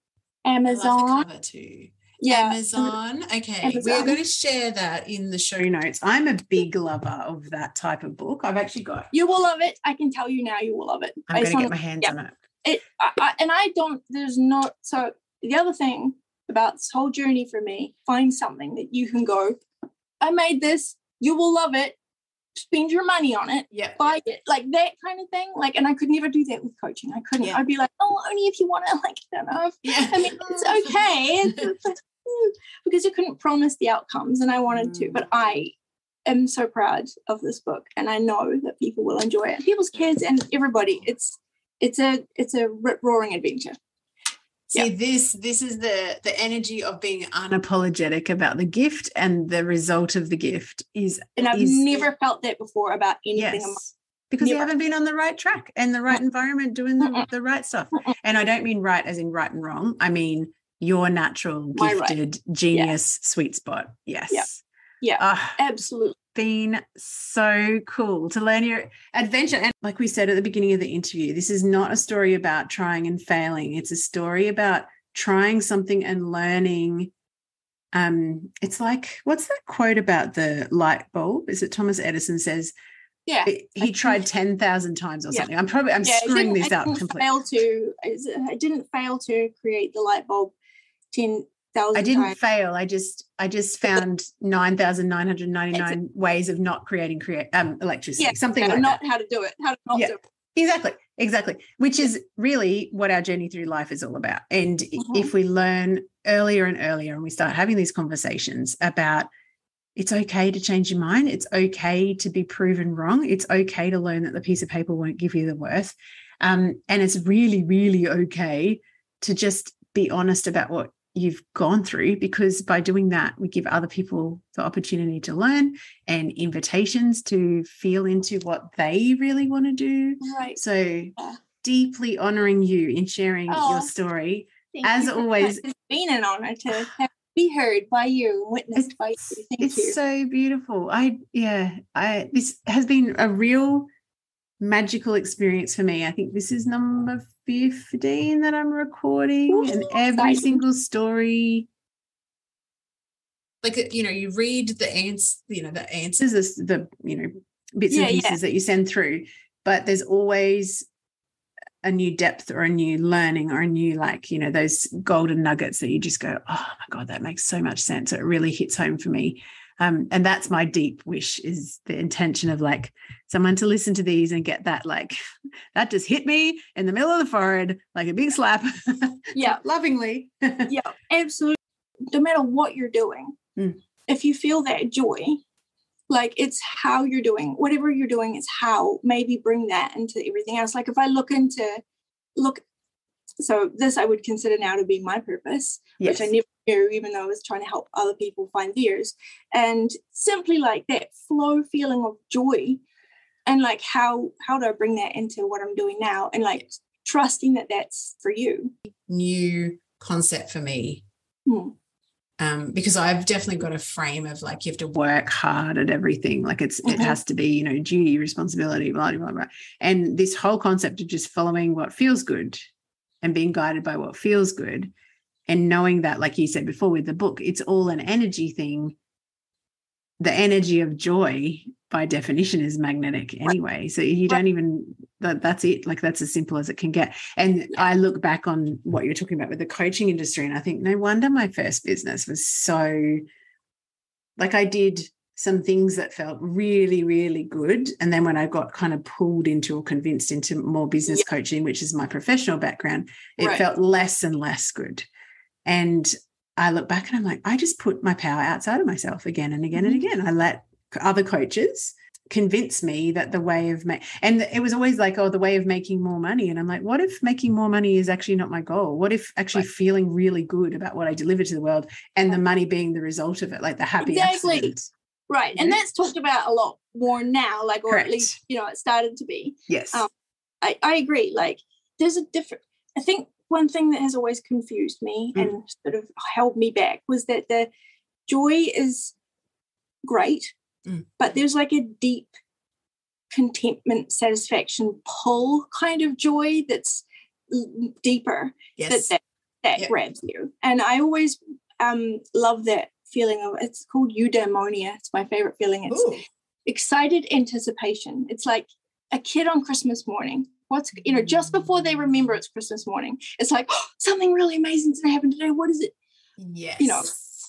I love Amazon. the cover too. Yeah. Amazon. Okay. We are going to share that in the show Show notes. I'm a big lover of that type of book. I've actually got. You will love it. I can tell you now, you will love it. I'm going Based to on get my hands yeah. on it. It, I, I, and I don't. There's not. So the other thing about this whole journey for me, find something that you can go. I made this. You will love it. Spend your money on it. Yeah. Buy it, like that kind of thing. Like, and I could never do that with coaching. I couldn't. Yeah. I'd be like, oh, only if you want to. Like, I don't know. Yeah. I mean, it's okay. It's, it's like, hmm, because you couldn't promise the outcomes, and I wanted to, Mm. but I am so proud of this book, and I know that people will enjoy it. People's kids and everybody. It's it's a it's a roaring adventure. See, this this is the the energy of being unapologetic about the gift, and the result of the gift is And I've is- never felt that before about anything. yes because you haven't been on the right track and the right environment doing the, the right stuff and i don't mean right as in right and wrong i mean your natural My right. gifted genius sweet spot yes Yeah. Ah, Absolutely. Been so cool to learn your adventure. And like we said at the beginning of the interview, this is not a story about trying and failing. It's a story about trying something and learning. Um, it's like what's that quote about the light bulb? Is it Thomas Edison says Yeah. he tried ten thousand times or Yeah. something? I'm probably I'm yeah, screwing this I up didn't completely. fail to. it- I didn't fail to create the light bulb ten I didn't times. fail. I just I just found nine thousand nine hundred ninety nine ways of not creating create um electricity, Yeah, something like not that. how to do it, how to not Yeah. do it. Exactly, exactly. Which is really what our journey through life is all about. And Mhm. if we learn earlier and earlier, and we start having these conversations about it's okay to change your mind, it's okay to be proven wrong, it's okay to learn that the piece of paper won't give you the worth, um, and it's really, really okay to just be honest about what you've gone through because by doing that we give other people the opportunity to learn and invitations to feel into what they really want to do Right. so deeply honoring you in sharing Oh, your story as you always-. It's been an honor to be heard by you witnessed by you. Thank it's you. so beautiful i yeah i this has been a real magical experience for me i think this is number 15 that i'm recording and every exciting. single story Like uh, you know, you read the ans, you know, the answers. the you know bits Yeah, and yeah. pieces that you send through but there's always a new depth or a new learning or a new like you know those golden nuggets that you just go oh my god that makes so much sense it really hits home for me um, and that's my deep wish is the intention of like someone to listen to these and get that like that just hit me in the middle of the forehead like a big slap Yeah. lovingly yeah, absolutely. No matter what you're doing, Mm. if you feel that joy, like it's how you're doing, whatever you're doing, it's how. Maybe bring that into everything else. Like if I look into, look, so this I would consider now to be my purpose, yes which I never even though I was trying to help other people find theirs. And simply like that flow feeling of joy, and like how how do I bring that into what I'm doing now, and like trusting that that's for you. new concept for me Hmm. um, because I've definitely got a frame of like you have to work. hard at everything. Like it's it Mhm. has to be, you know, duty, responsibility, blah, blah, blah. And this whole concept of just following what feels good and being guided by what feels good and knowing that, like you said before with the book, it's all an energy thing. The energy of joy by definition is magnetic anyway. So you don't even that that's it. Like that's as simple as it can get. And I look back on what you're talking about with the coaching industry, and I think no wonder my first business was so like I did some things that felt really, really good. And then when I got kind of pulled into or convinced into more business coaching, which is my professional background, it Right. felt less and less good. And I look back and I'm like, I just put my power outside of myself again and again and Mhm. again. I let other coaches convince me that the way of ma- and it was always like oh the way of making more money and i'm like what if making more money is actually not my goal what if actually Right. feeling really good about what i deliver to the world and the money being the result of it like the happy Exactly. accident Right. And that's talked about a lot more now, like, or Correct. at least, you know, it started to be. yes Um, I, I agree. Like, there's a different, I think one thing that has always confused me Mm. and sort of held me back was that the joy is great, Mm. but there's like a deep contentment, satisfaction, pull kind of joy that's deeper Yes. that that, that Yeah. grabs you. And I always um love that feeling of it's called eudaimonia. It's my favorite feeling. It's Ooh. excited anticipation. It's like a kid on Christmas morning. What's you know, just before they remember it's Christmas morning, it's like "Oh, something really amazing's gonna happen today. What is it? Yes. you know,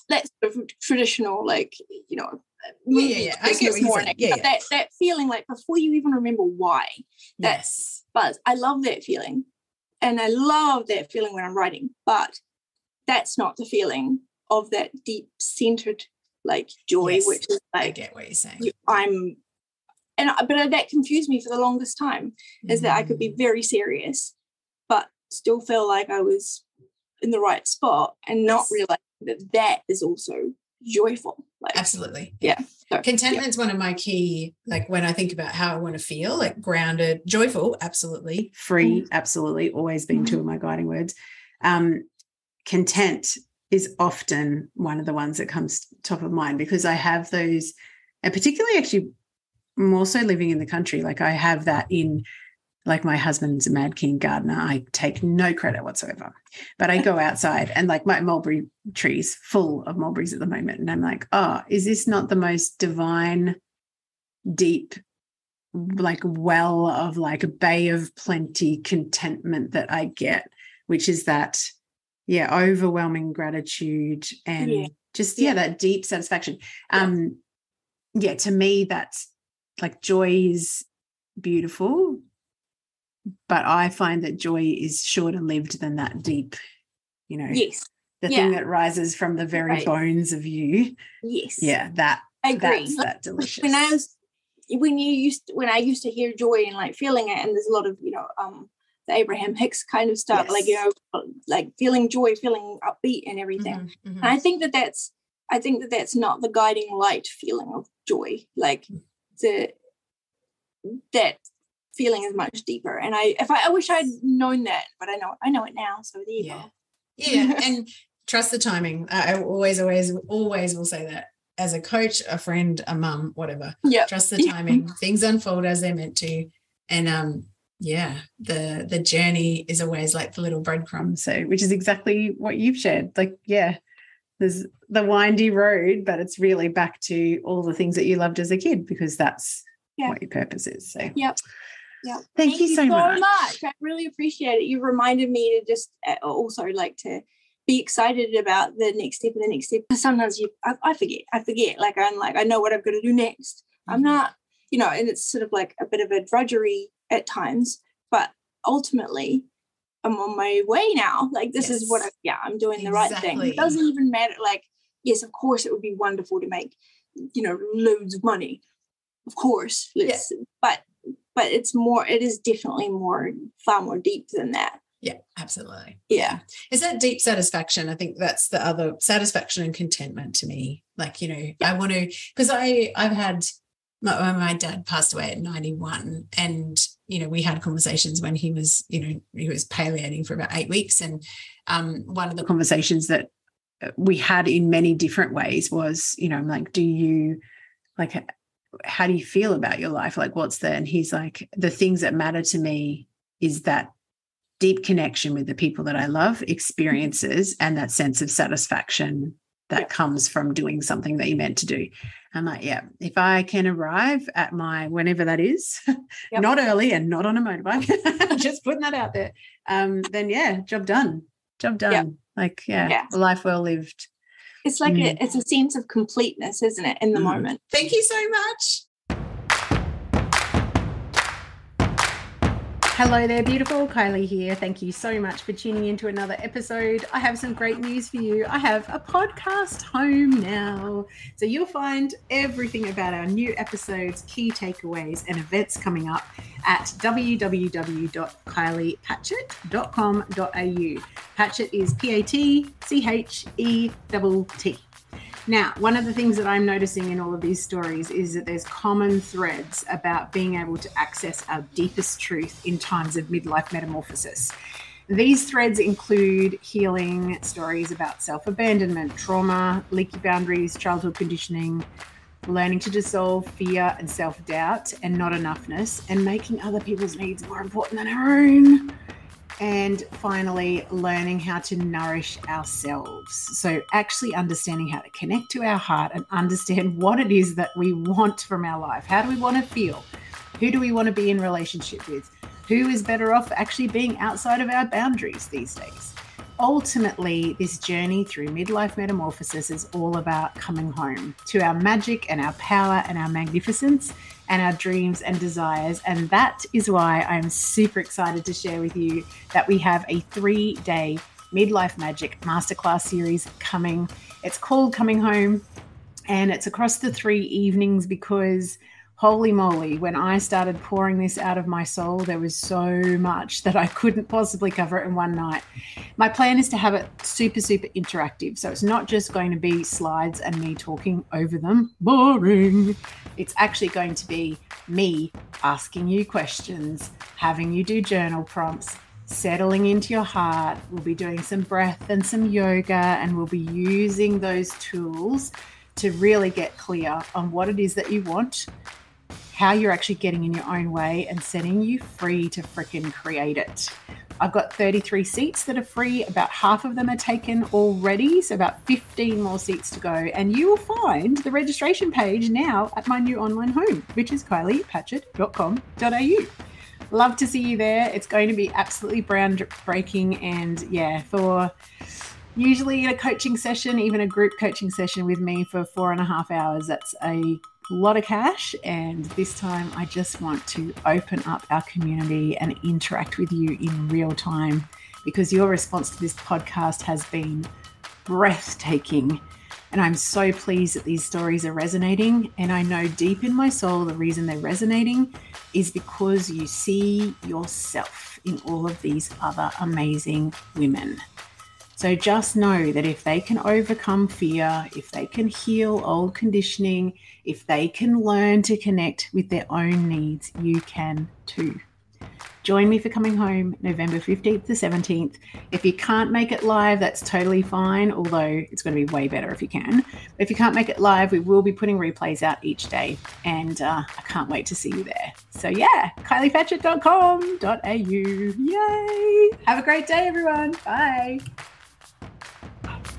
That sort of traditional, like you know, Yeah, yeah, yeah. I get Christmas morning. Yeah, yeah. that that feeling like before you even remember why. yes. But I love that feeling. And I love that feeling when I'm writing. But that's not the feeling of that deep centered like joy, Yes, which is like I get what you're saying. you- I'm and uh, but that confused me for the longest time is that I could be very serious, but still feel like I was in the right spot and not Yes. realizing that that is also joyful. Like Absolutely. Yeah. So, Contentment's one of my key, like when I think about how I want to feel, like grounded, joyful, absolutely. free mm-hmm. absolutely always been two of mm-hmm. my guiding words um content is often one of the ones that comes top of mind because i have those and particularly actually more so living in the country like i have that in like my husband's a mad king gardener i take no credit whatsoever but i go outside and like my mulberry trees full of mulberries at the moment and i'm like oh is this not the most divine deep like well of like a bay of plenty contentment that I get, which is that yeah overwhelming gratitude and Yeah. just yeah, Yeah. that deep satisfaction Yeah. um yeah to me that's like joy is beautiful but i find that joy is shorter lived than that deep you know Yes. the yeah. thing that rises from the very Right. bones of you Yes. yeah that I agree. that delicious when I was when you used when I used to hear joy and like feeling it, and there's a lot of you know um the Abraham Hicks kind of stuff, like you know like feeling joy, feeling upbeat, and everything. Mhm, mhm. And I think that that's I think that that's not the guiding light feeling of joy. Like the that feeling is much deeper. And I if I, I wish I'd known that, but I know I know it now. So there you Yeah. go. Yeah, and trust the timing. I always, always, always will say that as a coach, a friend, a mum, whatever. Yeah. Trust the timing. Things unfold as they're meant to, and um, yeah, the the journey is always like the little breadcrumb. Um, so which is exactly what you've shared like yeah there's the windy road but it's really back to all the things that you loved as a kid because that's Yeah. what your purpose is so Yep. Yep. Thank you so much. I really appreciate it. You reminded me to just uh, also like to be excited about the next step and the next step. Sometimes you, I, I forget. I forget. Like I'm like I know what I'm going to do next. I'm Mhm. not, you know, and it's sort of like a bit of a drudgery at times, but ultimately. I'm on my way now. Like this is what I, yeah, I'm doing the right thing. It doesn't even matter. Like, yes, of course it would be wonderful to make, you know, loads of money. Of course. Let's but but it's more it is definitely more far more deep than that Yeah, absolutely. yeah Is that deep satisfaction? I think that's the other satisfaction and contentment to me. Like, you know, I want to because I I've had my, my dad passed away at 91 and you know we had conversations when he was you know he was palliating for about eight weeks. And um one of the conversations that uh, we had in many different ways was you know i'm like do you like how do you feel about your life? Like what's there? and he's like the things that matter to me is that deep connection with the people that i love experiences and that sense of satisfaction that comes from doing something that you meant to do i'm like yeah if i can arrive at my whenever that is Yep. not early and not on a motorbike just putting that out there um then yeah job done job done like yeah, Yeah. a life well lived it's like Mm. a, it's a sense of completeness isn't it in the Mm. moment thank you so much Hello there, beautiful. Kylie here. Thank you so much for tuning into another episode. I have some great news for you. I have a podcast home now. So you'll find everything about our new episodes, key takeaways, and events coming up at www.kyliepatchett.com.au. Patchett is P A T C H E T T. Now, one of the things that I'm noticing in all of these stories is that there's common threads about being able to access our deepest truth in times of midlife metamorphosis. These threads include healing stories about self abandonment, trauma, leaky boundaries, childhood conditioning, learning to dissolve fear and self doubt and not enoughness, and making other people's needs more important than our own. And finally, learning how to nourish ourselves. So, actually understanding how to connect to our heart and understand what it is that we want from our life. How do we want to feel? Who do we want to be in relationship with? Who is better off actually being outside of our boundaries these days? Ultimately, this journey through midlife metamorphosis is all about coming home to our magic and our power and our magnificence and our dreams and desires. And that is why I'm super excited to share with you that we have a three day midlife magic masterclass series coming. It's called Coming Home and it's across the three evenings because holy moly, when I started pouring this out of my soul, there was so much that I couldn't possibly cover it in one night. My plan is to have it super, super interactive. So it's not just going to be slides and me talking over them. Boring. It's actually going to be me asking you questions, having you do journal prompts, settling into your heart. We'll be doing some breath and some yoga, and we'll be using those tools to really get clear on what it is that you want, how you're actually getting in your own way, and setting you free to frickin' create it. I've got 33 seats that are free. About half of them are taken already, so about 15 more seats to go. And you will find the registration page now at my new online home, which is kyliepatchett.com.au. love to see you there. It's going to be absolutely groundbreaking. And yeah, for usually a coaching session, even a group coaching session with me for four and a half hours, that's a lot of cash. And this time, I just want to open up our community and interact with you in real time because your response to this podcast has been breathtaking. And I'm so pleased that these stories are resonating. And I know deep in my soul the reason they're resonating is because you see yourself in all of these other amazing women. So just know that if they can overcome fear, if they can heal old conditioning, if they can learn to connect with their own needs, you can too. Join me for coming home November 15th to 17th. If you can't make it live, that's totally fine, although it's going to be way better if you can. But if you can't make it live, we will be putting replays out each day, and uh, I can't wait to see you there. So, yeah, kyliepatchett.com.au. Yay! Have a great day, everyone. Bye. Oh.